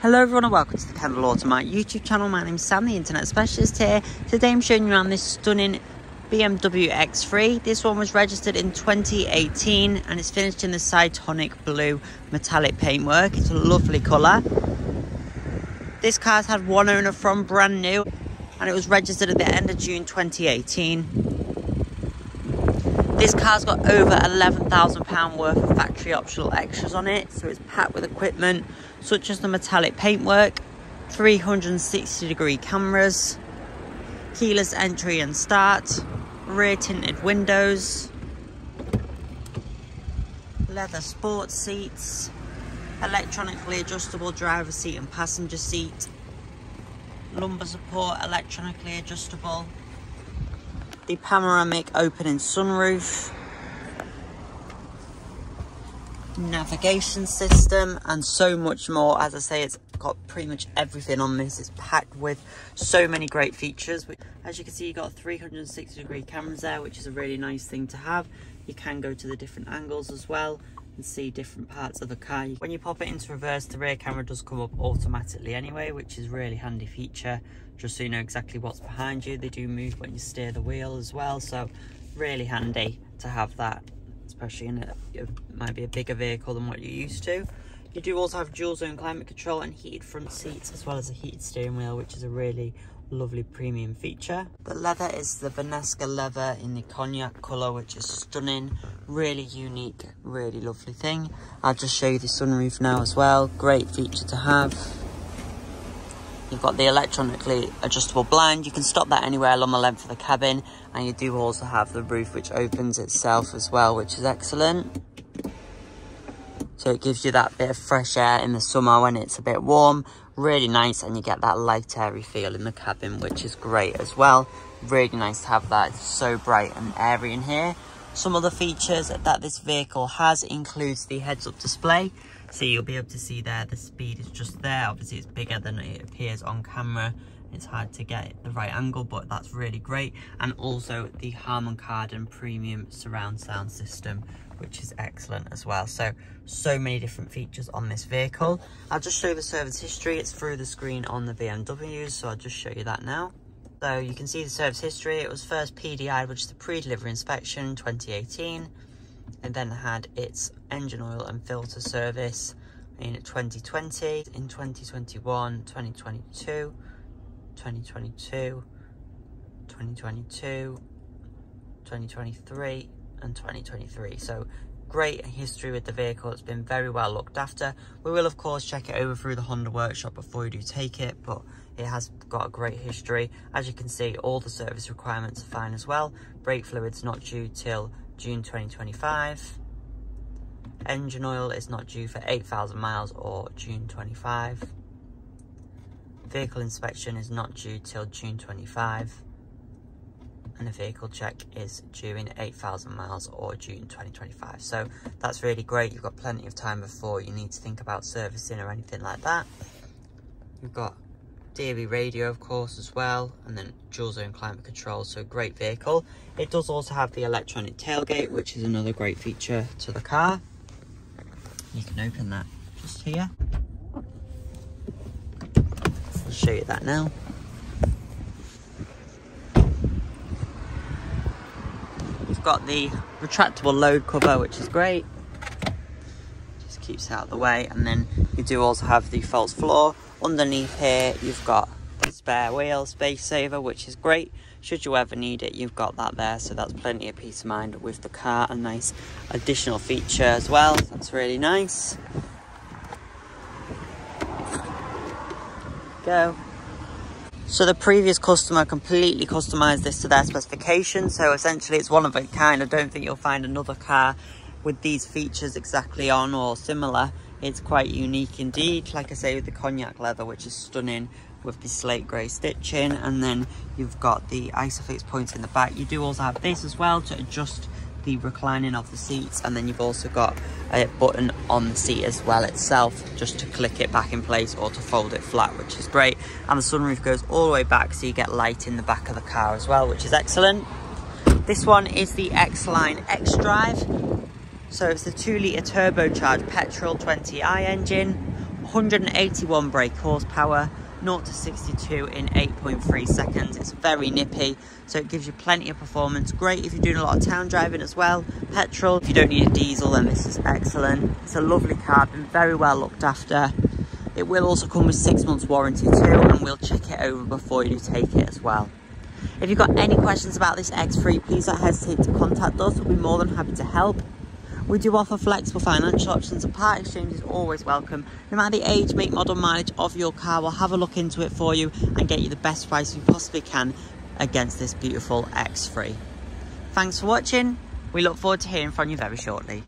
Hello everyone and welcome to the Kendal Automart YouTube channel. My name is Sam, the Internet Specialist here. Today I'm showing you around this stunning BMW X3. This one was registered in 2018 and it's finished in the Phytonic Blue metallic paintwork. It's a lovely colour. This car's had one owner from brand new and it was registered at the end of June 2018. This car's got over £11,000 worth of factory optional extras on it, so it's packed with equipment such as the metallic paintwork, 360 degree cameras, keyless entry and start, rear tinted windows, leather sports seats, electronically adjustable driver seat and passenger seat, lumbar support electronically adjustable, the panoramic opening sunroof, navigation system, and so much more. As I say, it's got pretty much everything on this. It's packed with so many great features. As you can see, you've got 360 degree cameras there, which is a really nice thing to have. You can go to the different angles as well and see different parts of the car. When you pop it into reverse, the rear camera does come up automatically anyway, which is a really handy feature, just so you know exactly what's behind you. They do move when you steer the wheel as well, so really handy to have that, especially in a, it might be a bigger vehicle than what you're used to. You do also have dual zone climate control and heated front seats, as well as a heated steering wheel, which is a really lovely premium feature. The leather is the Vernasca leather in the cognac colour, which is stunning, really unique, really lovely thing. I'll just show you the sunroof now as well. Great feature to have. You've got the electronically adjustable blind. You can stop that anywhere along the length of the cabin. And you do also have the roof which opens itself as well, which is excellent. So it gives you that bit of fresh air in the summer when it's a bit warm really nice and you get that light airy feel in the cabin which is great as well. Really nice to have that. It's so bright and airy in here. Some of the features that this vehicle has includes the heads-up display. So you'll be able to see there the speed is just there. Obviously it's bigger than it appears on camera it's hard to get the right angle but that's really great and also the Harman Kardon premium surround sound system which is excellent as well. So, so many different features on this vehicle. I'll just show you the service history. It's through the screen on the BMWs, so I'll just show you that now. So you can see the service history. It was first PDI, which is the pre-delivery inspection 2018, and then had its engine oil and filter service in 2020, in 2021, 2022, 2022, 2022, 2023, and 2023. So great history with the vehicle. It's been very well looked after. We will, of course, check it over through the Honda workshop before you do take it, but it has got a great history. As you can see, all the service requirements are fine as well. Brake fluid's not due till June 2025. Engine oil is not due for 8,000 miles or June 25. Vehicle inspection is not due till June 25 and the vehicle check is due in 8,000 miles or June 2025. So that's really great. You've got plenty of time before you need to think about servicing or anything like that. You've got DAB radio, of course, as well, and then dual zone climate control, so great vehicle. It does also have the electronic tailgate, which is another great feature to the car. You can open that just here. I'll show you that now. We've got the retractable load cover, which is great. Just keeps it out of the way. And then you do also have the false floor. Underneath here, you've got spare wheel space saver, which is great. Should you ever need it, you've got that there. So that's plenty of peace of mind with the car. A nice additional feature as well. That's really nice. Go. So the previous customer completely customized this to their specification. So essentially it's one of a kind. I don't think you'll find another car with these features exactly on or similar. It's quite unique indeed. Like I say, with the cognac leather, which is stunning with the slate grey stitching. And then you've got the Isofix points in the back. You do also have this as well to adjust the reclining of the seats and then you've also got a button on the seat as well itself just to click it back in place or to fold it flat which is great. And the sunroof goes all the way back so you get light in the back of the car as well which is excellent. This one is the X-Line X-Drive. So it's the 2 litre turbocharged petrol 20i engine 181 brake horsepower, 0 to 62 in 8.3 seconds. It's very nippy, so it gives you plenty of performance. Great if you're doing a lot of town driving as well. Petrol, if you don't need a diesel, then this is excellent. It's a lovely car, been very well looked after. It will also come with six months warranty too, and we'll check it over before you take it as well. If you've got any questions about this X3, please don't hesitate to contact us. We'll be more than happy to help. We do offer flexible financial options and part exchange is always welcome. No matter the age, make, model, mileage of your car, we'll have a look into it for you and get you the best price we possibly can against this beautiful X3. Thanks for watching. We look forward to hearing from you very shortly.